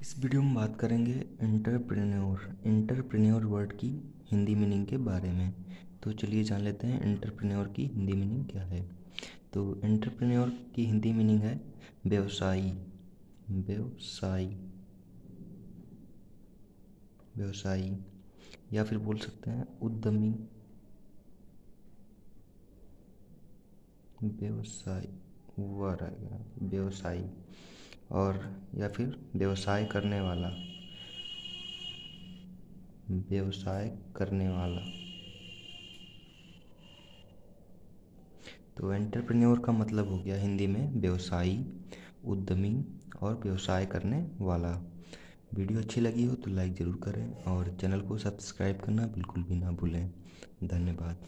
इस वीडियो में बात करेंगे इंटरप्रेन्योर इंटरप्रेन्योर वर्ड की हिंदी मीनिंग के बारे में। तो चलिए जान लेते हैं इंटरप्रेन्योर की हिंदी मीनिंग क्या है। तो इंटरप्रेन्योर की हिंदी मीनिंग है व्यवसायी। व्यवसायी। व्यवसायी। या फिर बोल सकते हैं उद्यमी। व्यवसाय। व्यवसायी। और या फिर व्यवसाय करने वाला। व्यवसाय करने वाला। तो एंटरप्रेन्योर का मतलब हो गया हिंदी में व्यवसायी, उद्यमी और व्यवसाय करने वाला। वीडियो अच्छी लगी हो तो लाइक ज़रूर करें और चैनल को सब्सक्राइब करना बिल्कुल भी ना भूलें। धन्यवाद।